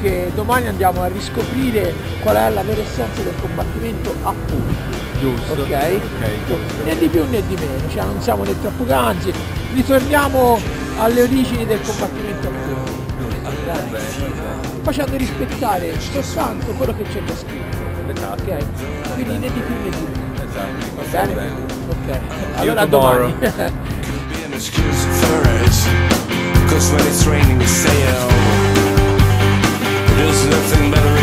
che domani andiamo a riscoprire qual è la vera essenza del combattimento a punti. Giusto. Ok? giusto. Né di più né di meno, cioè non siamo né troppo ganzi, ritorniamo alle origini del combattimento a punti. Facendo rispettare soltanto quello che c'è da scritto. Esatto. Ok? Quindi né di più né di meno. Esatto. Va bene? Ok. Allora a domani. be an excuse for us. Cause when it's raining, we say, oh, there's nothing better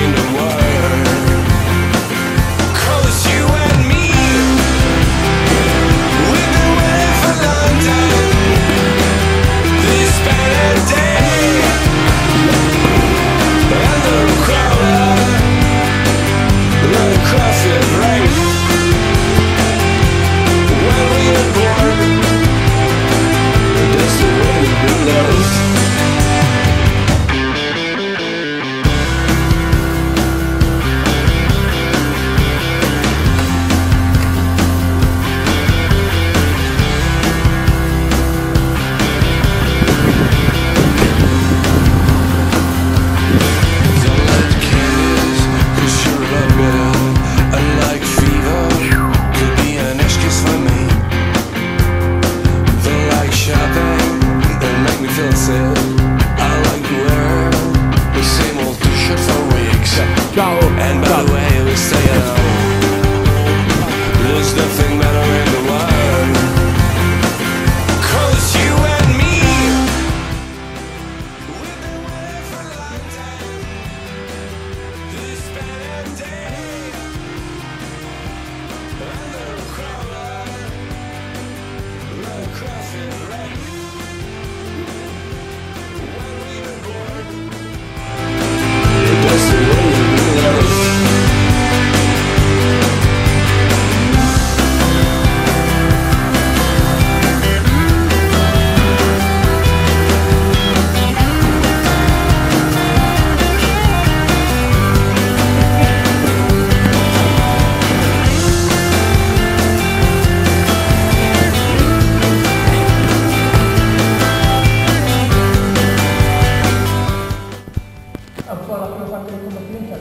po' la prima parte del combattimento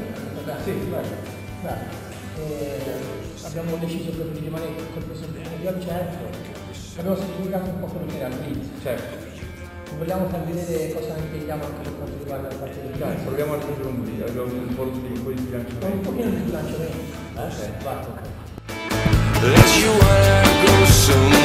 sì, vai, vai. Eh, abbiamo deciso proprio di rimanere col presente di certo abbiamo semplificato un po' quello che era l'inizio Certo. vogliamo far vedere cosa intendiamo anche per quanto riguarda la parte del gioco proviamo a raggiungere un video, abbiamo un po' di, di un bilanciamento. pochino di bilanciamento eh? vai, ok That you wanna go somewhere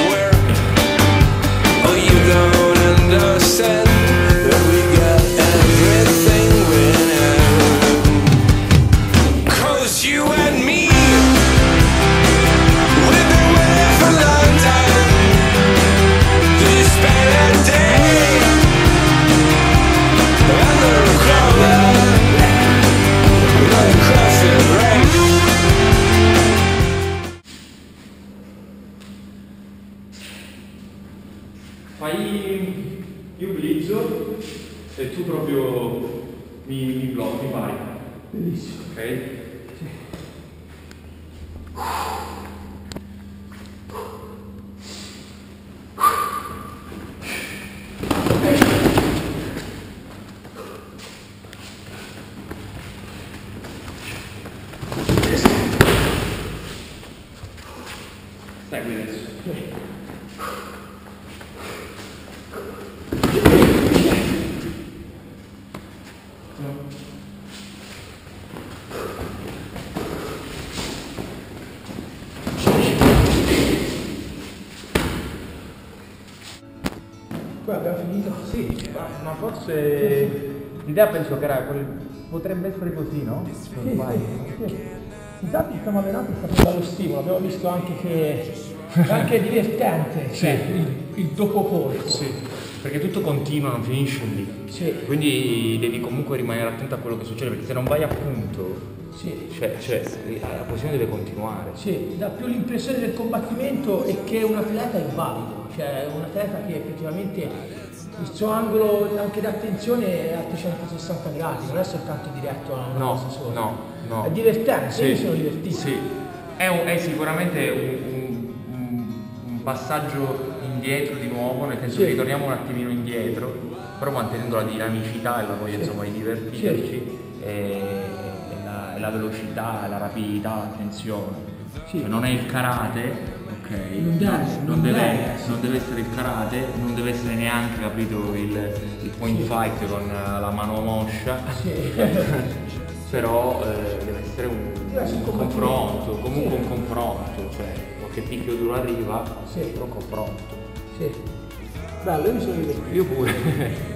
mi, mi blocchi, pari. bellissimo Ok? Segui finito Sì, ma, ma forse l'idea penso che era quel, potrebbe essere così, no? Sì, sì, sì. Intanto ci siamo allenati sta cosa dallo stimolo, abbiamo visto anche che è anche divertente cioè, il, il dopo corso. Sì, perché tutto continua, non finisce lì. Sì. Quindi devi comunque rimanere attento a quello che succede, perché se non vai a punto, Sì. cioè, cioè, la posizione deve continuare. Sì, dà più l'impressione del combattimento è che un atleta è valido, cioè un atleta che effettivamente il suo angolo anche d'attenzione è a 360 gradi, non è soltanto diretto a una No, cosa sola. no, no. È divertente, Sì, io mi sono divertito. Sì, è, un- è sicuramente un, un- un- passaggio in indietro di nuovo, nel senso Sì. che ritorniamo un attimino indietro, però mantenendo la dinamicità e la voglia insomma di divertirci e, e la, e la velocità, la rapidità, l'attenzione. Sì. Cioè, non è il karate, ok? Non deve- non, deve, non deve essere il karate, non deve essere neanche capito il, il point fight con la mano moscia. Sì. però eh, deve essere un, Deve essere un un confronto, comunque Sì. un confronto, cioè qualche picchio duro arriva, Sì. però un confronto. Sì. Bello, io mi sono divertito. Io pure.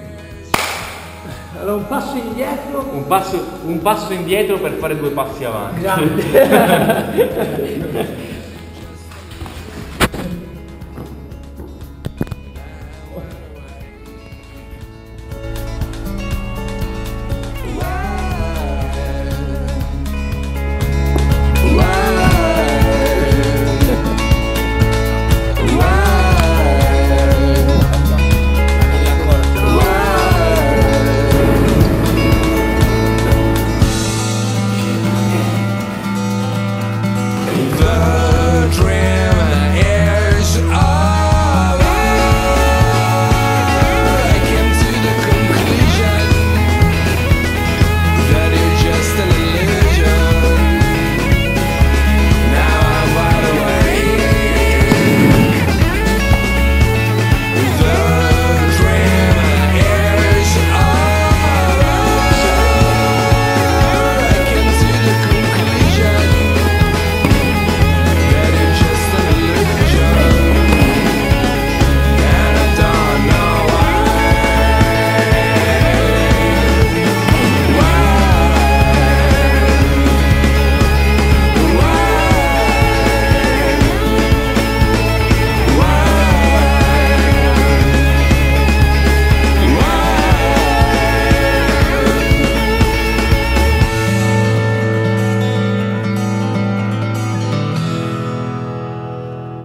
Allora un passo indietro, un, passo, un passo indietro per fare due passi avanti. grande.